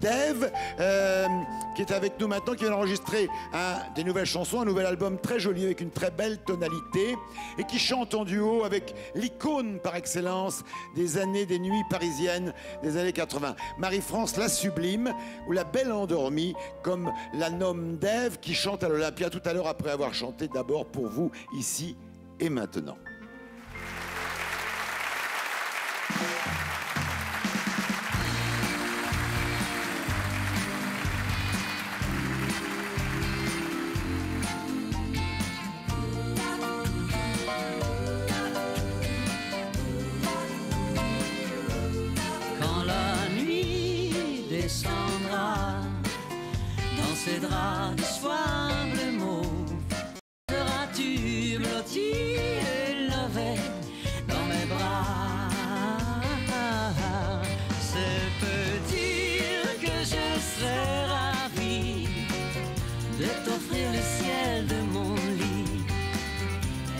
Dave, euh, qui est avec nous maintenant, qui vient d'enregistrer des nouvelles chansons, un nouvel album très joli avec une très belle tonalité, et qui chante en duo avec l'icône par excellence des années des nuits parisiennes des années 80. Marie-France la sublime, ou la belle endormie, comme la nomme Dave, qui chante à l'Olympia tout à l'heure après avoir chanté d'abord pour vous ici et maintenant. Ses draps bleu mauve. Seras-tu blotti et levé dans mes bras? C'est peut dire que je serai ravi de t'offrir le ciel de mon lit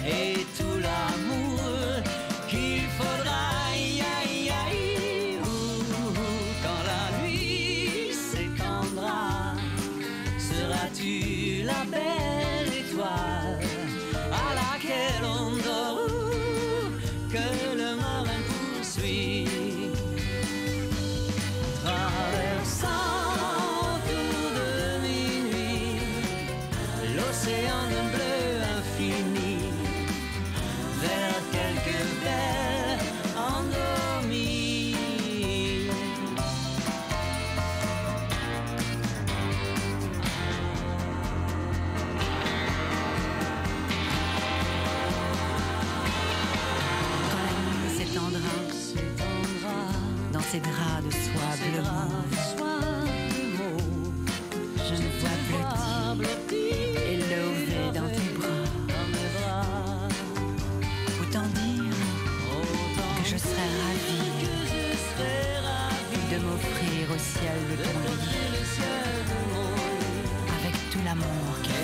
et tout la belle étoile à laquelle on dort, que le marin poursuit, traversant autour de minuit l'océan bleu infini ces draps de soie bleu Je me vois blottir et lever dans tes bras. Autant dire que je serais ravie de m'offrir au ciel de ton lit avec tout l'amour qu'il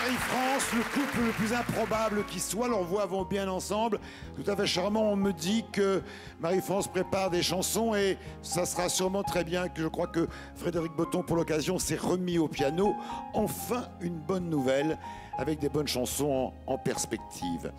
et Marie-France, le couple le plus improbable qui soit. Leurs voix vont bien ensemble. Tout à fait charmant. On me dit que Marie-France prépare des chansons et ça sera sûrement très bien. Que je crois que Frédéric Botton, pour l'occasion, s'est remis au piano. Enfin, une bonne nouvelle avec des bonnes chansons en perspective.